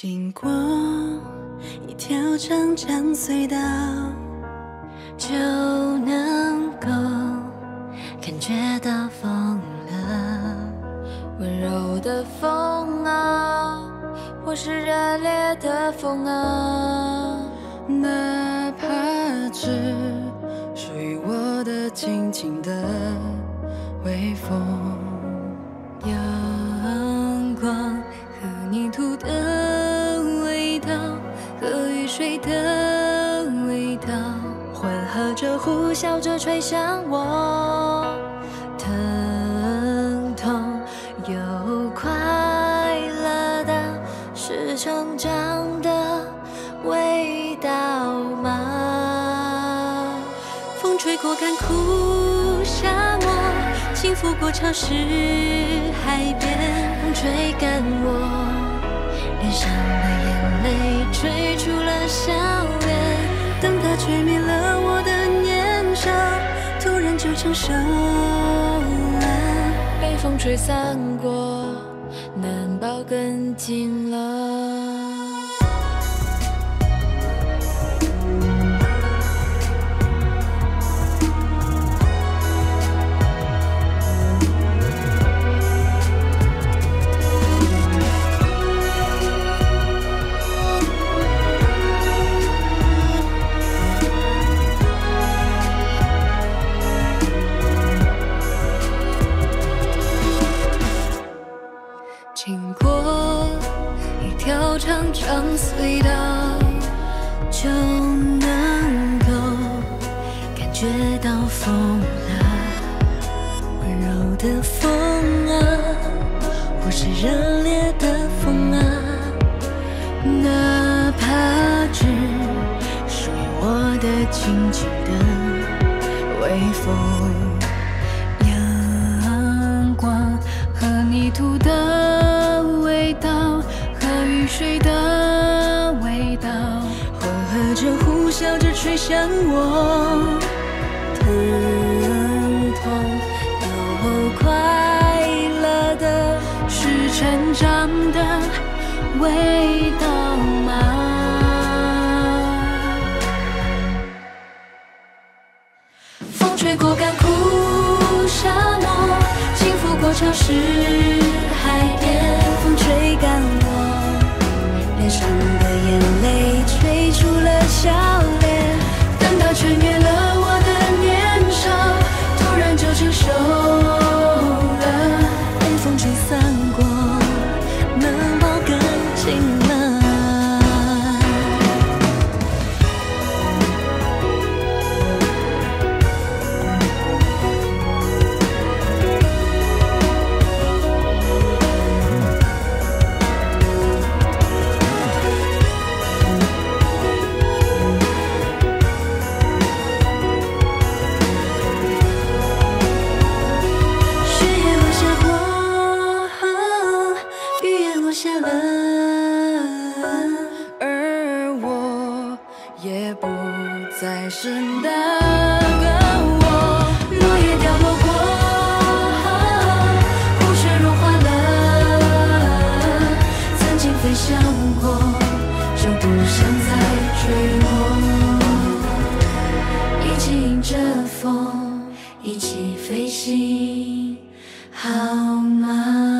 经过一条长长隧道，就能够感觉到风了。温柔的风啊，或是热烈的风啊，哪怕只属于我的轻轻的和雨水的味道，混合着呼啸着吹向我，疼痛又快乐的是成长的味道吗？风吹过干枯沙漠，轻拂过潮湿笑脸。等它吹灭了我的年少，突然就成熟了。被风吹散过，难保更紧了。长长隧道，就能够感觉到风了。温柔的风啊，或是热烈的风啊，哪怕只属于我的轻轻的微风。阳光和泥土的，水的味道，混合着呼啸着吹向我，疼痛都快乐的是成长的味道吗？风吹过干枯沙漠，轻拂过潮湿了也不再是那个我，落叶掉落过，湖雪融化了，曾经飞翔过，就不想再坠落。一起迎着风，一起飞行，好吗？